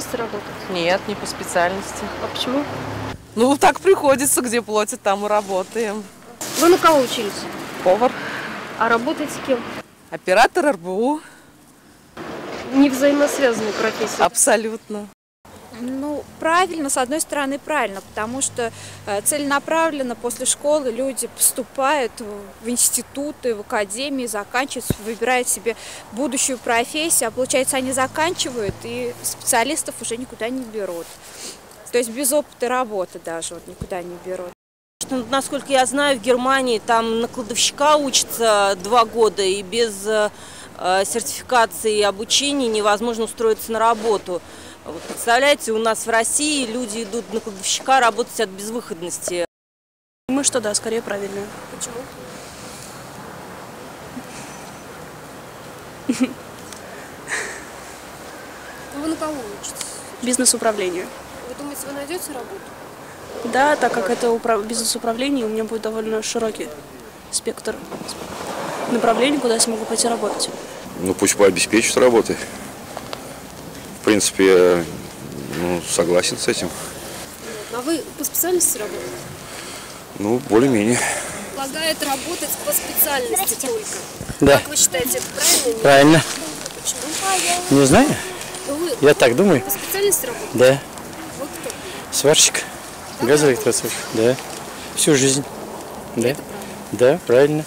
специальности работать? Нет, не по специальности. А почему? Ну, так приходится, где платят, там и работаем. Вы на кого учились? Повар, А работаете кем? оператор РБУ, Не взаимосвязанные профессии. абсолютно. Ну, правильно, с одной стороны, правильно, потому что э, целенаправленно после школы люди поступают в- институты, в академии, заканчивают, выбирают себе будущую профессию, а получается, они заканчивают и специалистов уже никуда не берут. То есть без опыта работы даже вот никуда не берут. Ну, Насколько я знаю, в Германии там на кладовщика учатся два года, и без э, сертификации и обучения невозможно устроиться на работу. Вот представляете, у нас в России люди идут на кладовщика работать от безвыходности. Думаю, что да, скорее правильно. Почему? Вы на кого учитесь? Бизнес-управление. Вы думаете, вы найдете работу? Да, так как это управ- бизнес-управление, у меня будет довольно широкий спектр направлений, куда я смогу пойти работать. Ну, пусть пообеспечат работой. В принципе, ну, согласен с этим. А вы по специальности работаете? Ну, более-менее. Предлагает работать по специальности только. Да, Как вы считаете, это правильно? Нет? правильно. Почему? Не знаю, Ну, Вы я так думаю. по специальности работаете? Да, Вы кто? сварщик, газовый электросварщик, да. Всю жизнь. Да, да, правильно.